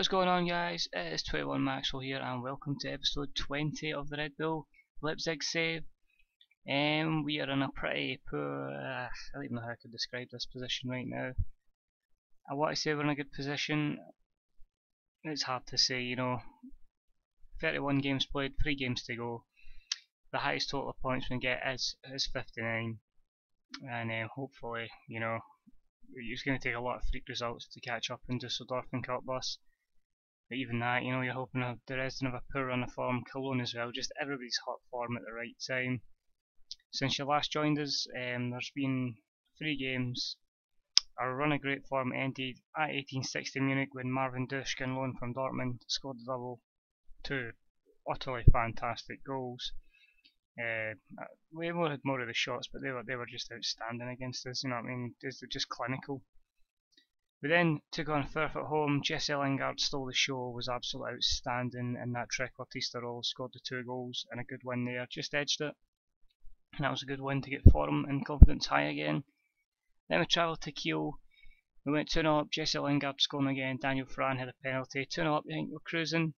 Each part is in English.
What is going on guys? It is 21 Maxwell here and welcome to episode 20 of the Red Bull Leipzig save. Um, we are in a pretty poor, uh, I don't even know how to describe this position right now. I want to say we're in a good position. It's hard to say, you know. 31 games played, 3 games to go. The highest total of points we can get is, is 59. And um, hopefully, you know, it's going to take a lot of freak results to catch up in Dusseldorf and. But even that, you know, you're hoping of Dresden of a poor run of form, Cologne as well, just everybody's hot form at the right time. Since you last joined us, um, there's been three games. Our run of great form ended at 1860 Munich when Marvin Ducksch on loan from Dortmund scored a double. Two utterly fantastic goals. Uh, we had more of the shots, but they were they were just outstanding against us. You know what I mean? They're just clinical. We then took on Fürth at home. Jesse Lingard stole the show, was absolutely outstanding in that trick. trequartista role, scored the two goals and a good win there, just edged it. And that was a good win to get form and confidence high again. Then we travelled to Kiel. We went 2 0 up, Jesse Lingard scoring again, Daniel Frahn had a penalty. 2 0 up, I think we're cruising.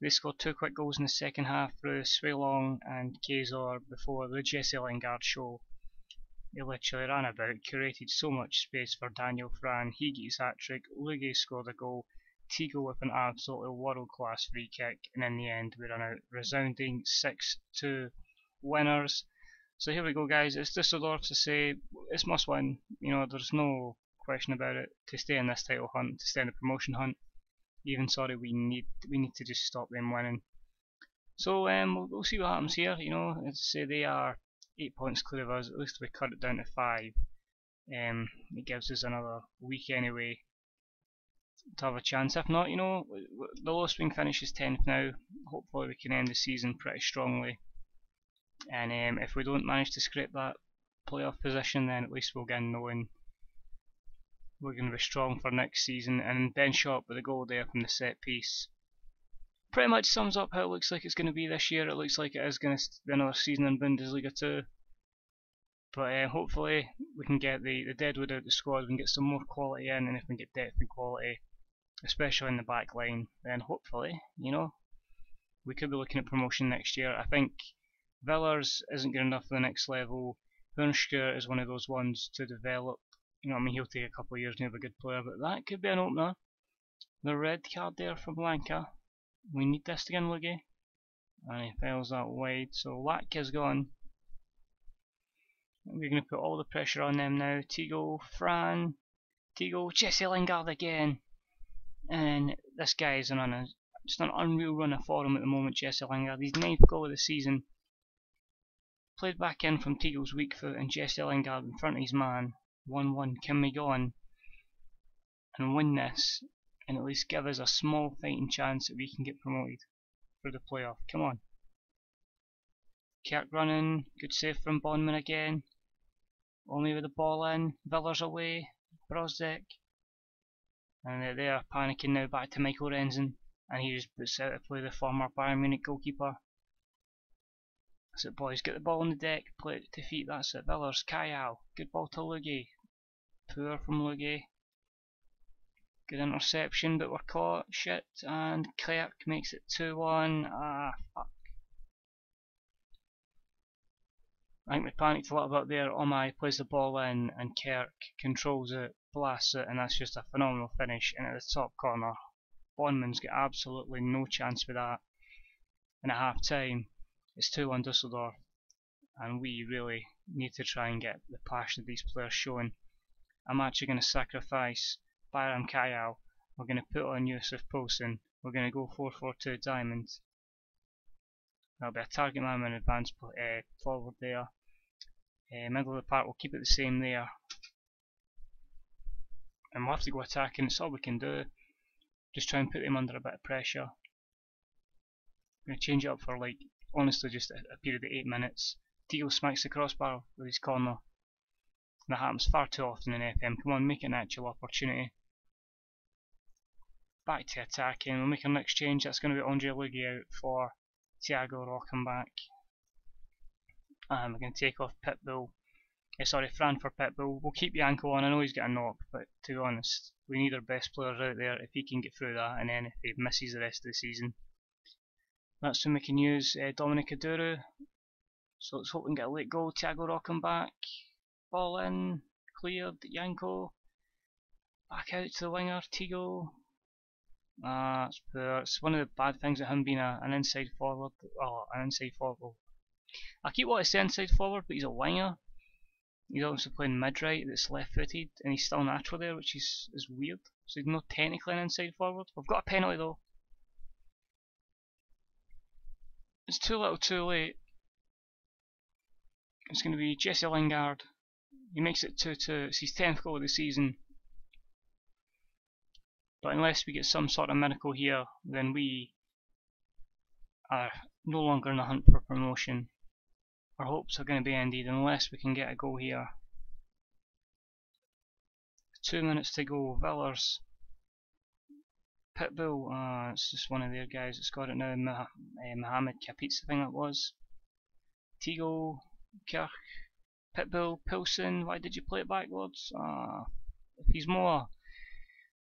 They scored two quick goals in the second half through Sway Long and Kazor before the Jesse Lingard show. He literally ran about, created so much space for Daniel Frahn, he got his hat-trick, Lugi scored a goal, Tigo with an absolutely world-class free kick, and in the end we run out resounding 6-2 winners. So here we go guys, it's Dusseldorf to say, it's must win, you know, there's no question about it, to stay in this title hunt, to stay in the promotion hunt. Even sorry, we need we need to just stop them winning. So um, we'll, we'll see what happens here. You know, as I say, they are eight points clear of us. At least we cut it down to five. Um, it gives us another week anyway to have a chance. If not, you know, the lowest wing finishes 10th now. Hopefully, we can end the season pretty strongly. And um, if we don't manage to scrape that playoff position, then at least we'll get knowing we're going to be strong for next season. And Benschop with a goal there from the set piece pretty much sums up how it looks like it's going to be this year. It looks like it is going to be another season in Bundesliga 2. But uh, hopefully we can get the, the deadwood out of the squad, we can get some more quality in, and if we can get depth and quality, especially in the back line, then hopefully, you know, we could be looking at promotion next year. I think Villers isn't good enough for the next level. Hünsker is one of those ones to develop. You know, I mean, he'll take a couple of years he'll be a good player, but that could be an opener. The red card there from Lanka we need this again, Lugi. And he fails that wide, so Lack is gone. We're going to put all the pressure on them now. Tigo, Frahn, Tigo, Jesse Lingard again. And this guy is on a just an unreal run of form at the moment, Jesse Lingard. His ninth goal of the season. Played back in from Tigo's weak foot and Jesse Lingard in front of his man. 1-1. Can we go on and win this and at least give us a small fighting chance that we can get promoted for the playoff. Come on. Kirk running, good save from Bondman again. Only with the ball in, Villers away, Brozdek. And they are panicking now back to Michael Rensing. And he just puts out to play the former Bayern Munich goalkeeper. So boys, get the ball on the deck, play it to feet, that's it. Villers, Kayal, good ball to Lugi. Poor from Lugi. Good interception, but we're caught. Shit. And Kirk makes it 2-1. Ah, fuck. I think we panicked a little bit there. Omai plays the ball in and Kirk controls it, blasts it, and that's just a phenomenal finish. And at the top corner, Bondman's got absolutely no chance for that. And at half time, it's 2 1 Dusseldorf. And we really need to try and get the passion of these players showing. I'm actually going to sacrifice Bayram Kayal. We're going to put on Yussuf Poulsen. We're going to go 4-4-2 diamond. That'll be a target man and advance uh, forward there. Uh, middle of the park, we'll keep it the same there. And we'll have to go attacking, it's all we can do. Just try and put them under a bit of pressure. I'm going to change it up for like, honestly just a, a period of 8 minutes. Deal smacks the crossbar with his corner. That happens far too often in FM. Come on, make it an actual opportunity back to attacking. We'll make our next change. That's going to be Andre Lugi out for Thiago Rockenbach. And we're going to take off Pitbull Uh, sorry, Frahn for Pitbull. We'll keep Yanko on. I know he's got a knock, but to be honest, we need our best players out there if he can get through that, and then if he misses the rest of the season. That's when we can use uh, Dominic Aduru. So let's hope we can get a late goal. Thiago Rockenbach. Ball in. Cleared. Yanko. Back out to the winger. Tigo. Uh, that's poor. It's one of the bad things of him being a, an inside forward. Oh, an inside forward. I keep wanting to say inside forward, but he's a winger. He's also playing mid right that's left footed, and he's still natural there, which is, is weird. So he's not technically an inside forward. We've got a penalty though. It's too little too late. It's going to be Jesse Lingard. He makes it 2-2. It's his 10th goal of the season. But unless we get some sort of miracle here, then we are no longer in the hunt for promotion. Our hopes are going to be ended unless we can get a goal here. Two minutes to go. Villers. Pitbull. Uh, it's just one of their guys that's got it now. Mah uh, Mohamed Kapitz, I think it was. Tigo. Kirk. Pitbull. Pilson. Why did you play it backwards? Uh, if he's more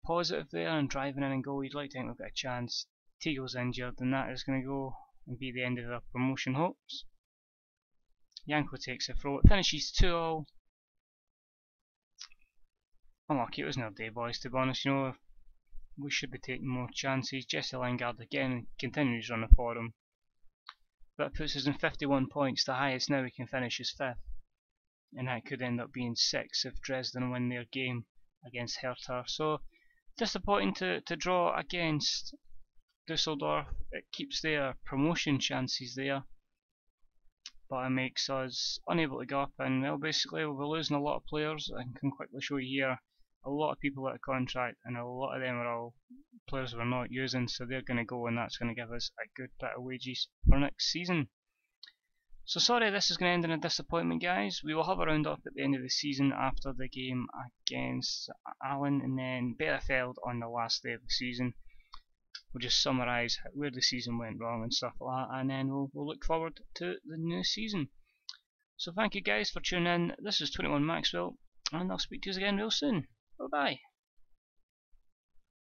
positive there and driving in and goal, you'd like to think we've got a chance. Tigo's injured and that is going to go and be the end of our promotion hopes. Yanko takes a throw. It finishes 2 all. Unlucky, it was no day, boys, to be honest. You know, we should be taking more chances. Jesse Lingard again continues on the forum. That puts us in 51 points. The highest now we can finish is 5th. And that could end up being 6 if Dresden win their game against Hertha. So, disappointing to, to draw against Dusseldorf. It keeps their promotion chances there but it makes us unable to go up and well basically we'll be losing a lot of players I can quickly show you here a lot of people out of contract and a lot of them are all players we're not using so they're going to go and that's going to give us a good bit of wages for next season so sorry this is going to end in a disappointment guys we will have a round up at the end of the season after the game against Aalen and then Bielefeld on the last day of the season we'll just summarise where the season went wrong and stuff like that, and then we'll, we'll look forward to the new season. So thank you guys for tuning in. This is 21 Maxwell, and I'll speak to you again real soon. Bye bye.